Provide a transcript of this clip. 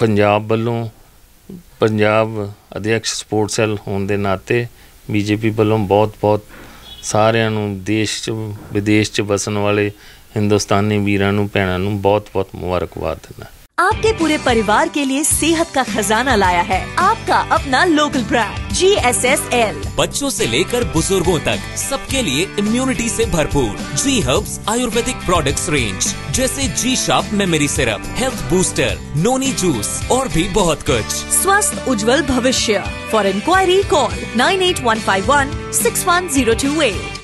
ਪੰਜਾਬ ਵੱਲੋਂ Punjab ਅਧਿਆਕਸ਼ support cell ਹੋਣ ਦੇ ਨਾਤੇ ਬੀਜੇਪੀ ਵੱਲੋਂ ਬਹੁਤ-ਬਹੁਤ ਸਾਰਿਆਂ ਨੂੰ ਦੇਸ਼ 'ਚ, ਵਿਦੇਸ਼ 'ਚ ਵਸਣ ਵਾਲੇ ਹਿੰਦੁਸਤਾਨੀ ਵੀਰਾਂ ਨੂੰ, ਭੈਣਾਂ ਨੂੰ ਬਹੁਤ-ਬਹੁਤ ਮੁਬਾਰਕਬਾਦ ਦਿੰਦਾ। आपके पूरे परिवार के लिए सेहत का खजाना लाया है। आपका अपना local brand G S S L बच्चों से लेकर बुज़ुर्गों तक सबके लिए इम्यूनिटी से भरपूर। G herbs Ayurvedic products range जैसे G sharp memory syrup health booster noni juice और भी बहुत कुछ। स्वस्थ उज्जवल भविष्य। For inquiry call nine eight one five one six one zero two eight